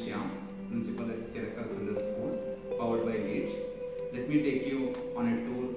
Shyam, Principal at Sierra Crescent School, powered by LEEDS. Let me take you on a tour